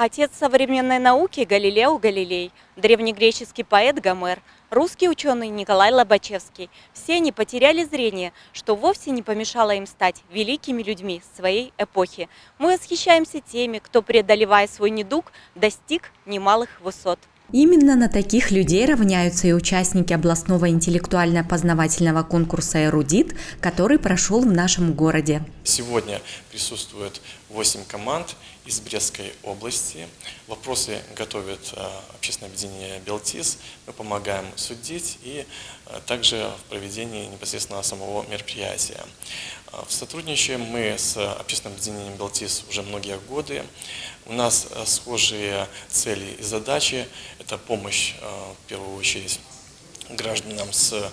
Отец современной науки Галилео Галилей, древнегреческий поэт Гомер, русский ученый Николай Лобачевский. Все они потеряли зрение, что вовсе не помешало им стать великими людьми своей эпохи. Мы восхищаемся теми, кто, преодолевая свой недуг, достиг немалых высот. Именно на таких людей равняются и участники областного интеллектуально-познавательного конкурса «Эрудит», который прошел в нашем городе. Сегодня присутствует 8 команд из Брестской области. Вопросы готовит э, общественное объединение «Белтис». Мы помогаем судить и э, также в проведении непосредственно самого мероприятия. Э, в сотрудничаем мы с общественным объединением «Белтис» уже многие годы. У нас схожие цели и задачи. Это помощь, в первую очередь, гражданам с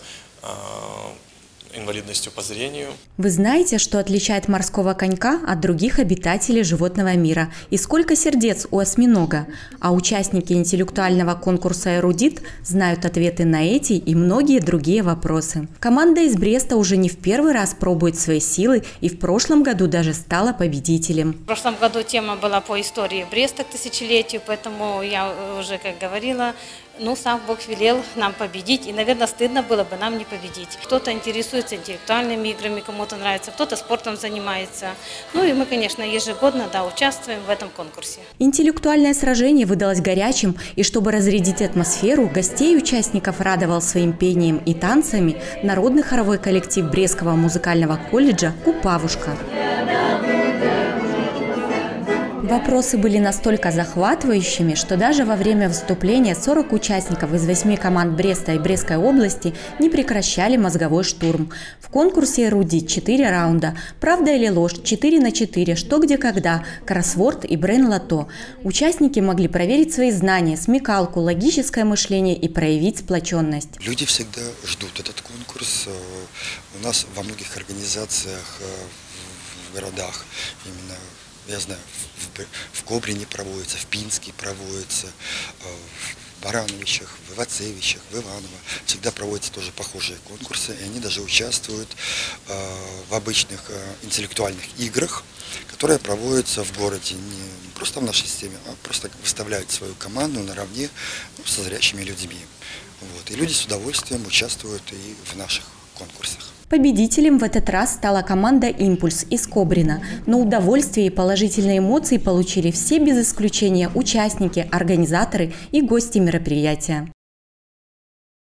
инвалидностью по зрению. Вы знаете, что отличает морского конька от других обитателей животного мира? И сколько сердец у осьминога? А участники интеллектуального конкурса «Эрудит» знают ответы на эти и многие другие вопросы. Команда из Бреста уже не в первый раз пробует свои силы и в прошлом году даже стала победителем. В прошлом году тема была по истории Бреста к тысячелетию, поэтому я уже, как говорила, ну, сам Бог велел нам победить, и, наверное, стыдно было бы нам не победить. Кто-то интересуется интеллектуальными играми, кому-то нравится, кто-то спортом занимается. Ну и мы, конечно, ежегодно, да, участвуем в этом конкурсе. Интеллектуальное сражение выдалось горячим, и чтобы разрядить атмосферу, гостей и участников радовал своим пением и танцами народный хоровой коллектив Брестского музыкального колледжа «Купавушка». Вопросы были настолько захватывающими, что даже во время выступления 40 участников из 8 команд Бреста и Брестской области не прекращали мозговой штурм. В конкурсе «Эрудит» 4 раунда, «Правда или ложь» 4 на 4, «Что, где, когда», «Кроссворд» и «Брейн-лото». Участники могли проверить свои знания, смекалку, логическое мышление и проявить сплоченность. Люди всегда ждут этот конкурс. Э, у нас во многих организациях э, в городах именно я знаю, в, в Кобрине проводится, в Пинске проводится, э, в Барановичах, в Ивацевичах, в Иваново. Всегда проводятся тоже похожие конкурсы, и они даже участвуют э, в обычных э, интеллектуальных играх, которые проводятся в городе, не просто в нашей системе, а просто выставляют свою команду наравне ну, со зрячими людьми. Вот. И люди с удовольствием участвуют и в наших конкурсах. Победителем в этот раз стала команда «Импульс» из Кобрина. Но удовольствие и положительные эмоции получили все без исключения участники, организаторы и гости мероприятия.